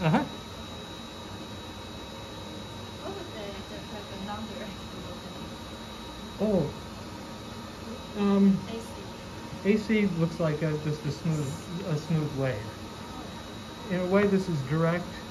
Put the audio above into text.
Uh-huh. Oh. Um, AC? AC looks like a, just a smooth, a smooth wave. In a way, this is direct.